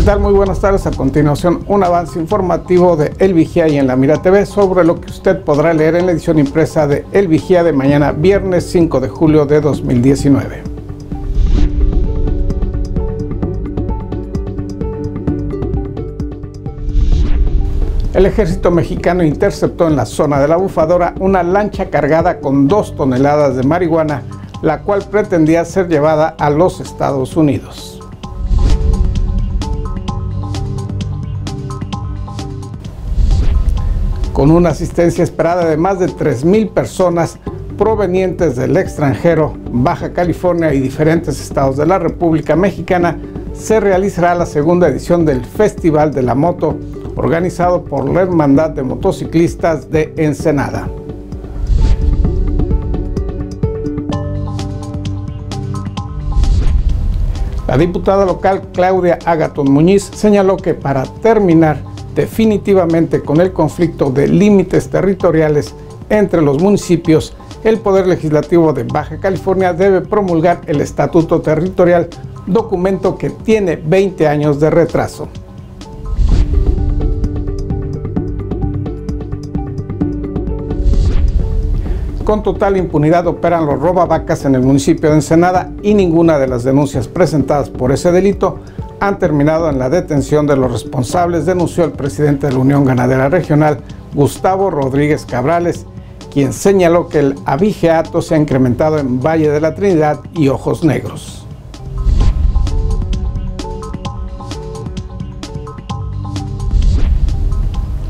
Muy buenas tardes. A continuación, un avance informativo de El Vigía y en la Mira TV sobre lo que usted podrá leer en la edición impresa de El Vigía de mañana, viernes 5 de julio de 2019. El ejército mexicano interceptó en la zona de la bufadora una lancha cargada con dos toneladas de marihuana, la cual pretendía ser llevada a los Estados Unidos. Con una asistencia esperada de más de 3.000 personas provenientes del extranjero, Baja California y diferentes estados de la República Mexicana, se realizará la segunda edición del Festival de la Moto organizado por la Hermandad de Motociclistas de Ensenada. La diputada local Claudia Agaton Muñiz señaló que para terminar definitivamente con el conflicto de límites territoriales entre los municipios, el Poder Legislativo de Baja California debe promulgar el Estatuto Territorial, documento que tiene 20 años de retraso. con total impunidad operan los robavacas en el municipio de Ensenada y ninguna de las denuncias presentadas por ese delito han terminado en la detención de los responsables, denunció el presidente de la Unión Ganadera Regional, Gustavo Rodríguez Cabrales, quien señaló que el abigeato se ha incrementado en Valle de la Trinidad y Ojos Negros.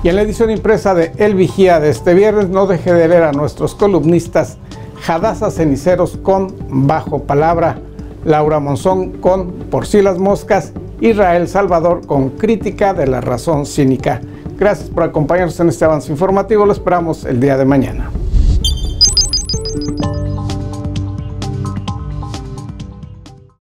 Y en la edición impresa de El Vigía de este viernes no deje de ver a nuestros columnistas Jadasa Ceniceros con Bajo Palabra, Laura Monzón con Por si las moscas, Israel Salvador con Crítica de la Razón Cínica. Gracias por acompañarnos en este avance informativo, lo esperamos el día de mañana.